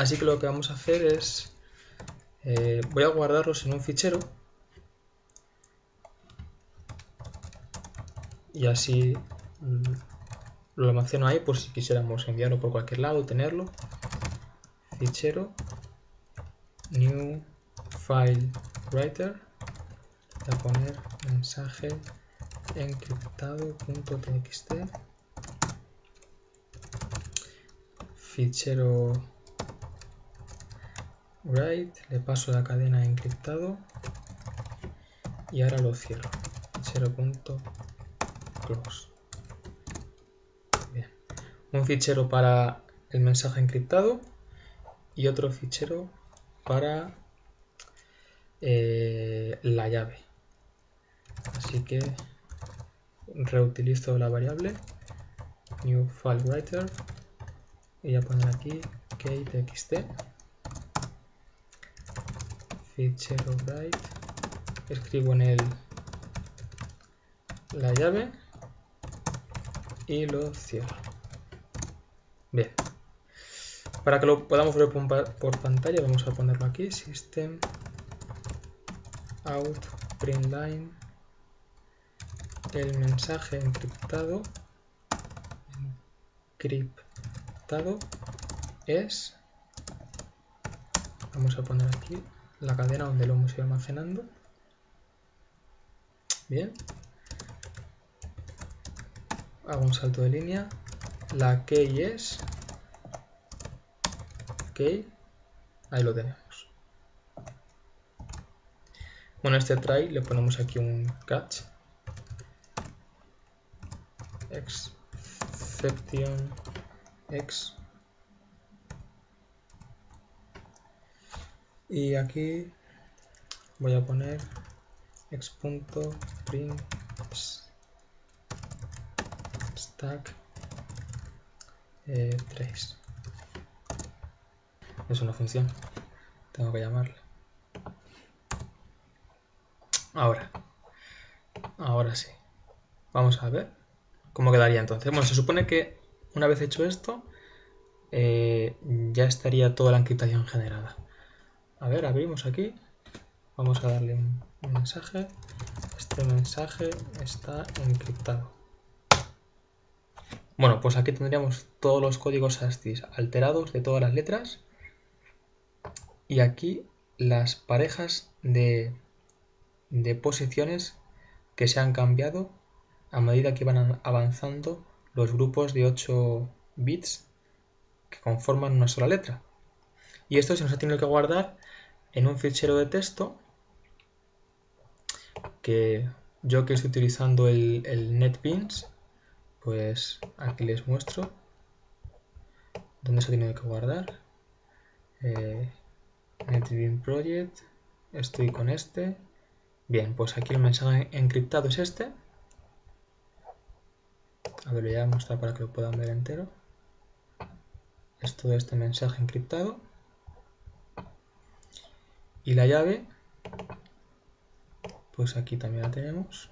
Así que lo que vamos a hacer es, eh, voy a guardarlos en un fichero. Y así mm, lo almaceno ahí por si quisiéramos enviarlo por cualquier lado, tenerlo. Fichero, new file writer, voy a poner mensaje encriptado.txt fichero write, le paso la cadena encriptado y ahora lo cierro. Fichero.close. Bien. Un fichero para el mensaje encriptado y otro fichero para eh, la llave. Así que reutilizo la variable new file writer voy a poner aquí key.txt fichero escribo en el la llave y lo cierro. Bien. Para que lo podamos ver por pantalla vamos a ponerlo aquí. System out print line. El mensaje encriptado. Encriptado es vamos a poner aquí la cadena donde lo hemos ido almacenando. Bien. Hago un salto de línea. La key es key. Ahí lo tenemos. Bueno este try le ponemos aquí un catch. Exception x y aquí voy a poner x.print stack 3 eh, es una función tengo que llamarle ahora ahora sí vamos a ver ¿Cómo quedaría entonces? Bueno, se supone que una vez hecho esto, eh, ya estaría toda la encriptación generada. A ver, abrimos aquí. Vamos a darle un, mensaje. Este mensaje está encriptado. Bueno, pues aquí tendríamos todos los códigos ASCII alterados de todas las letras. Y aquí las parejas de, de posiciones que se han cambiado a medida que van avanzando los grupos de 8 bits que conforman una sola letra. Y esto se nos ha tenido que guardar en un fichero de texto que yo que estoy utilizando el, NetBeans, pues aquí les muestro dónde se ha tenido que guardar. Eh, NetBeans Project, estoy con este. Bien, pues aquí el mensaje encriptado es este. A ver, lo voy a mostrar para que lo puedan ver entero. Es todo este mensaje encriptado. Y la llave, pues aquí también la tenemos,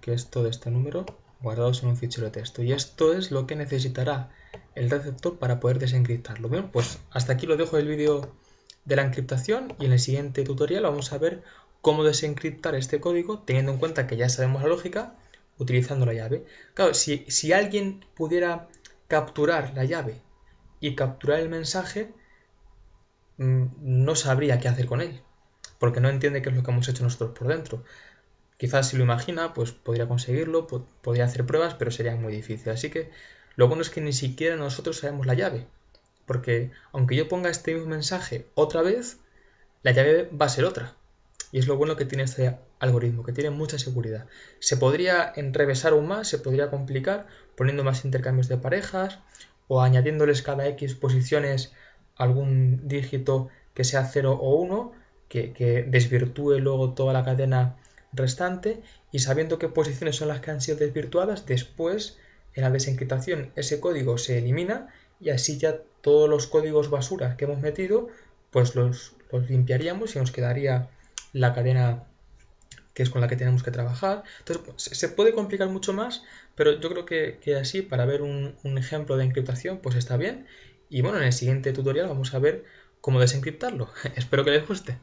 que es todo este número guardados en un fichero de texto. Y esto es lo que necesitará el receptor para poder desencriptarlo. Bien, pues hasta aquí lo dejo el vídeo de la encriptación y en el siguiente tutorial vamos a ver cómo desencriptar este código teniendo en cuenta que ya sabemos la lógica utilizando la llave. Claro, si, si alguien pudiera capturar la llave y capturar el mensaje, no sabría qué hacer con él, porque no entiende qué es lo que hemos hecho nosotros por dentro. Quizás si lo imagina, pues podría conseguirlo, podría hacer pruebas, pero sería muy difícil. Así que lo bueno es que ni siquiera nosotros sabemos la llave, porque aunque yo ponga este mismo mensaje otra vez, la llave va a ser otra. Y es lo bueno que tiene este algoritmo, que tiene mucha seguridad. Se podría enrevesar aún más, se podría complicar poniendo más intercambios de parejas o añadiéndoles cada X posiciones algún dígito que sea 0 o 1, que, que desvirtúe luego toda la cadena restante y sabiendo qué posiciones son las que han sido desvirtuadas, después en la desencriptación ese código se elimina y así ya todos los códigos basura que hemos metido pues los, limpiaríamos y nos quedaría la cadena que es con la que tenemos que trabajar. Entonces, se puede complicar mucho más, pero yo creo que, así, para ver un, ejemplo de encriptación, pues está bien. Y bueno, en el siguiente tutorial vamos a ver cómo desencriptarlo. Espero que les guste.